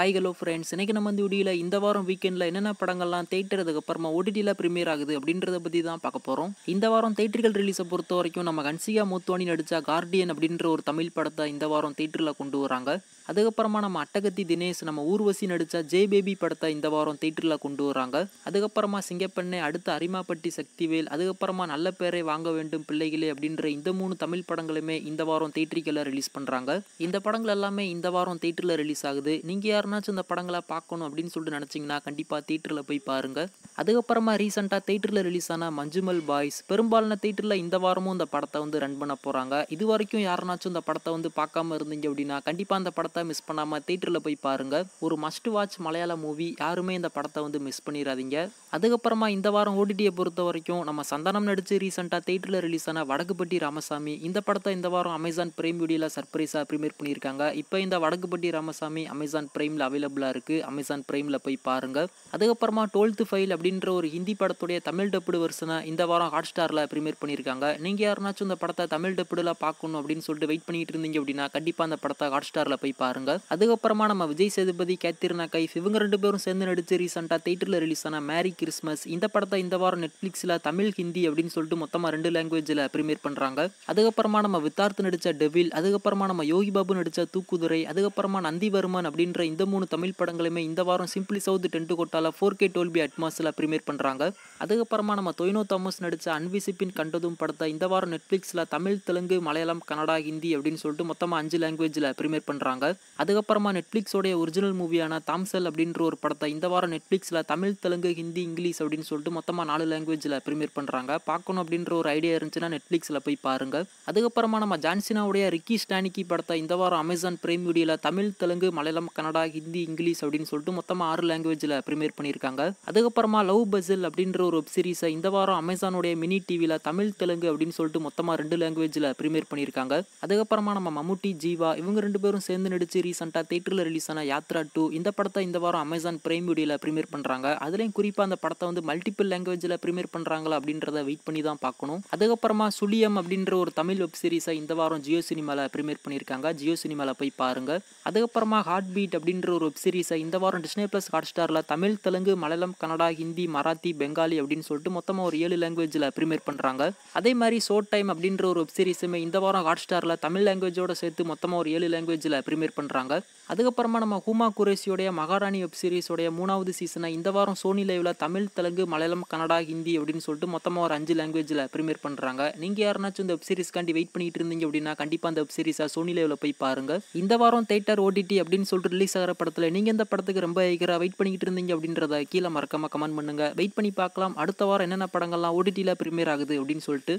Hi hello friends இன்னைக்கு நம்ம இந்த வீடியோவில் இந்த வாரம் வீக்கெண்டில் என்னென்ன படங்கள்லாம் தேட்டருக்கு அதுக்கப்புறமா ஓடிடியில் ப்ரீமியர் ஆகுது அப்படின்றத பற்றி தான் பார்க்க போகிறோம் இந்த வாரம் தேட்டர்கள் ரிலீஸை பொறுத்த வரைக்கும் நம்ம கன்சிகா மூத்தோனி நடித்த கார்டியன் அப்படின்ற ஒரு தமிழ் படத்தை இந்த வாரம் தேட்டரில் கொண்டு வராங்க. அதுக்கப்புறமா நம்ம அட்டகத்தி தினேஷ் நம்ம ஊர்வசி நடித்த ஜே பேபி படத்தை இந்த வாரம் தேட்டரில் கொண்டு வராங்க அதுக்கப்புறமா சிங்கப்பெண்ணை அடுத்த அரிமாப்பட்டி சக்திவேல் அதுக்கப்புறமா நல்ல பேரை வாங்க வேண்டும் பிள்ளைகளே அப்படின்ற இந்த மூணு தமிழ் படங்களுமே இந்த வாரம் தேட்டரிக்கெல்லாம் ரிலீஸ் பண்ணுறாங்க இந்த படங்கள் எல்லாமே இந்த வாரம் தேட்டரில் ரிலீஸ் ஆகுது. நீங்கள் யாருனாச்சும் இந்த படங்களை பார்க்கணும் அப்படின்னு சொல்லிட்டு நினச்சிங்கன்னா கண்டிப்பாக தேட்டரில் போய் பாருங்கள் அதுக்கப்புறமா ரீசெண்டாக தேட்டரில் ரிலீஸ் ஆன மஞ்சுமல் பாய்ஸ் பெரும்பாலான தேட்டரில் இந்த வாரமும் இந்த படத்தை வந்து ரன் பண்ண போகிறாங்க இது வரைக்கும் யாருனாச்சும் இந்த படத்தை வந்து பார்க்காம இருந்தீங்க அப்படின்னா கண்டிப்பாக அந்த படத்தை மிஸ் பண்ணாமல் தேட்டரில் போய் பாருங்கள் ஒரு மஸ்ட் வாட்ச் மலையாள மூவி யாருமே இந்த படத்தை வந்து மிஸ் பண்ணிடாதீங்க அதுக்கப்புறமா இந்த வாரம் ஓடிடியை பொறுத்த வரைக்கும் நம்ம சந்தானம் நடித்து ரீசெண்டாக தேட்டரில் ரிலீஸ் ஆன வடக்குப்பட்டி ராமசாமி இந்த படத்தை இந்த வாரம் அமேசான் பிரைம் வீடியோவில் சர்ப்ரைஸாக ப்ரீமியர் பண்ணியிருக்காங்க. இப்போ இந்த வடக்குப்பட்டி ராமசாமி அமேசான் பிரைமில் அவைலபிளாக இருக்குது அமேசான் பிரைமில் போய் பாருங்கள் அதுக்கப்புறமா டுவெல்த்து ஃபைல் அப்படின்ற ஒரு ஹிந்தி படத்துடைய தமிழ் டப்புடு வருஷனை இந்த வாரம் ஹாட் ஸ்டாரில் ப்ரீமியர் பண்ணியிருக்காங்க. நீங்கள் யாருனாச்சும் இந்த படத்தை தமிழ் டப்புடில் பார்க்கணும் அப்படின்னு சொல்லிட்டு வெயிட் பண்ணிட்டு இருந்தீங்க அப்படின்னா கண்டிப்பாக அந்த படத்தை ஹாட் ஸ்டாரில் போய் பாருங்கள். அதுக்கப்புறமா நம்ம விஜய் சேதுபதி கேத்திரினா கைஃப் இவங்க ரெண்டு பேரும் சேர்ந்து நடிச்சு ரீசெண்டாக தேட்டரில் ரிலீஸ் ஆன மேரி கிறிஸ்மஸ் இந்த படத்தை இந்த வாரம் நெட்ஃப்ளிக்ஸில் தமிழ் ஹிந்தி அப்படின்னு சொல்லிட்டு மொத்தமாக ரெண்டு லாங்குவேஜில் ப்ரீமியர் பண்ணுறாங்க அதுக்கப்புறமா நம்ம வித்தார்த்து நடித்த டெவில் அதுக்கப்புறமா நம்ம யோகி பாபு நடித்த தூக்குதுரை அதுக்கப்புறமா நந்திவர்மன் அப்படின்ற இந்த மூணு தமிழ் படங்களுமே இந்த வாரம் சிம்பிளி சவுத் டென்ட் கொட்டால ஃபோர் கே டோல்பி அட்மாஸில் ப்ரீமியர் பண்ணுறாங்க அதுக்கப்புறமா நம்ம தொய்னோ தாமஸ் நடித்த அன்விசிப்பின் கண்டதும் படத்தை இந்த வாரம் நெட்ஃப்ளிக்ஸில் தமிழ் தெலுங்கு மலையாளம் கன்னடா ஹிந்தி அப்படின்னு சொல்லிட்டு மொத்தமாக அஞ்சு லாங்குவேஜில் ப்ரீமியர் பண்ணுறாங்க அதுக்கப்புறமா நெட்ஃப்ளிக்ஸோடைய ஒரிஜினல் மூவியான தாம்சல் அப்படின்ற ஒரு படத்தை இந்த வாரம் நெட்ஃப்ளிக்ஸில் தமிழ் தெலுங்கு ஹிந்தி இங்கிலீஷ் அப்படின்னு சொல்லிட்டு மொத்தமாக நாலு லாங்குவேஜில் ப்ரீமியர் பண்ணுறாங்க பார்க்கணும் அப்படின்ற ஒரு ஐடியா இருந்துச்சுன்னா நெட்ஃப்ளிக்ஸில் போய் பாருங்கள் அதுக்கப்புறமா நம்ம ஜான்சினாவுடைய ரிக்கி ஸ்டானிக்கி படத்தை இந்த வாரம் அமேசான் பிரைம் வீடியோவில் தமிழ் தெலுங்கு மலையாளம் கன்னடா ஹிந்தி இங்கிலீஷ் அப்படின்னு சொல்லிட்டு மொத்தமாக ஆறு லாங்குவேஜில் ப்ரீமியர் பண்ணியிருக்காங்க. அதுக்கப்புறமா லவ் பசில் அப்படின்ற ஒரு வெப் சீரிஸை இந்த வாரம் அமேசானுடைய மினி டிவியில் தமிழ் தெலுங்கு அப்படின்னு சொல்லிட்டு மொத்தமாக ரெண்டு லாங்குவேஜில் ப்ரீமியர் பண்ணியிருக்காங்க. அதுக்கப்புறமா நம்ம மம்முட்டி ஜீவா இவங்க ரெண்டு பேரும் சேர்ந்து நடித்து ரீசெண்டாக தேட்டரில் ரிலீஸ் ஆன யாத்ரா டூ இந்த படத்தை இந்த வாரம் அமேசான் பிரைம் வீடியோவில் ப்ரீமியர் பண்ணுறாங்க அதுலேயும் குறிப்பாக அந்த படத்தை வந்து மல்டிபிள் லாங்குவேஜில் ப்ரீமியர் பண்ணுறாங்களா அப்படின்றத வெயிட் பண்ணி தான் பார்க்கணும். அதுக்கப்புறமா சுழியம் அப்படின்ற ஒரு தமிழ் வெப் சீரிஸை இந்த வாரம் ஜியோ சினிமாவில் ப்ரீமியர் பண்ணியிருக்காங்க. ஜியோ சினிமாவில் போய் பாருங்க. அதுக்கப்புறமா ஹார்ட் பீட் அப்படின்ற ஒரு வெப் சீரிஸை இந்த வாரம் டிஸ்னே ப்ளஸ் ஹாட் ஸ்டாரில் தமிழ் தெலுங்கு மலையாளம் கன்னடா ஹிந்தி மராத்தி பெங்காலி அப்படின்னு சொல்லிட்டு மொத்தமாக ஒரு ஏழு லாங்குவேஜில் ப்ரீமியர் பண்ணுறாங்க அதே மாதிரி ஷோ டைம் அப்படின்ற ஒரு வெப் சீரிஸுமே இந்த வாரம் ஹாட் ஸ்டாரில் தமிழ் லாங்குவேஜோட சேர்த்து மொத்தமாக ஒரு ஏழு லாங்குவேஜில் ப்ரீமியர் பண்ணுறாங்க அதுக்கப்புறமா நம்ம ஹூமா குரேஷியோடைய மகாராணி வெப் சீரிஸோடைய மூணாவது சீசனை இந்த வாரம் சோனி லைவில் தமிழ் தெலுங்கு மலையாளம் கன்னடா ஹிந்தி அப்படின்னு சொல்லிட்டு மொத்தமாக ஒரு அஞ்சு லாங்குவேஜில் ப்ரீமியர் பண்ணுறாங்க நீங்கள் யாருனாச்சும் இந்த வெப் சீரிஸ்க்காண்டி வெயிட் பண்ணிட்டு இருந்தீங்க அப்படின்னா கண்டிப்பாக அந்த வெப் சீரிஸை சோனி லைவில் போய் பாருங்க. இந்த வாரம் தேட்டர் ஓடிடி அப்படின்னு சொல்லிட்டு ரிலீஸ் ஆகிற படத்தில் நீங்கள் இந்த படத்துக்கு ரொம்ப ஈகராக வெயிட் பண்ணிட்டு இருந்தீங்க அப்படின்றத கீழே மறக்காமல் கமெண்ட் பண்ணுங்க. வெயிட் பண்ணி பார்க்கலாம். அடுத்த வாரம் என்னென்ன படங்கள்லாம் ஓடிடியில் ப்ரீமியர் ஆகுது அப்படின்னு சொல்லிட்டு